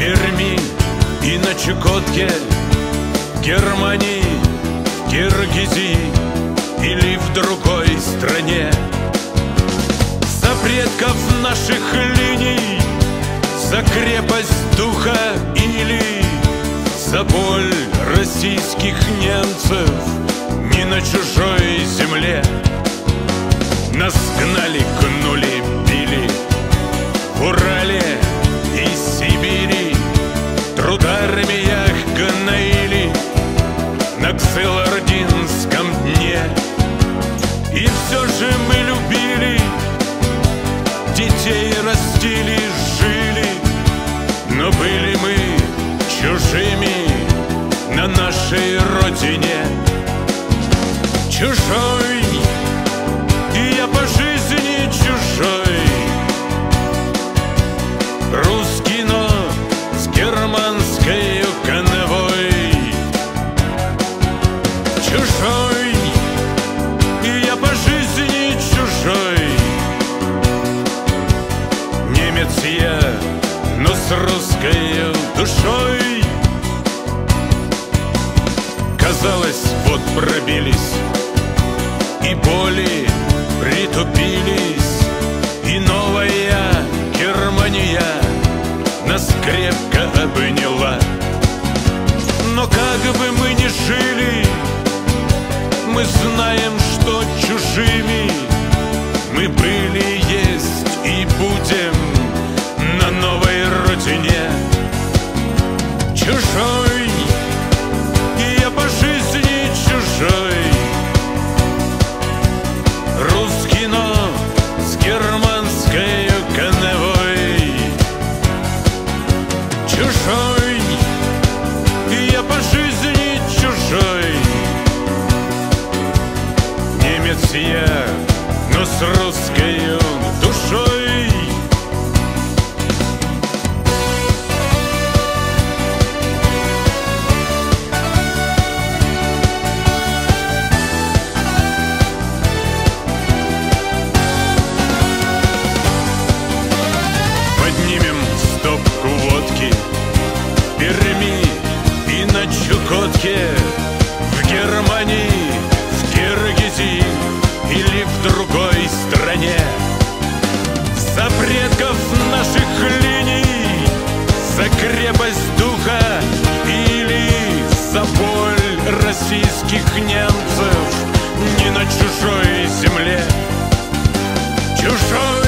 Перми и на Чукотке, Германии, Киргизии или в другой стране. За предков наших линий, за крепость духа труд армиях гноили на Ксылординском дне. И все же мы любили, детей растили, жили, но были мы чужими на нашей родине. Чужой, Казалось, вот пробились. И боли притупились, и новая Германия нас крепко обняла. Но как бы мы ни жили, мы знаем, что чужими мы были, жизни чужой. Немец я, но с русской сгустков наших линий За крепость духа или за боль российских немцев Не на чужой земле. Чужой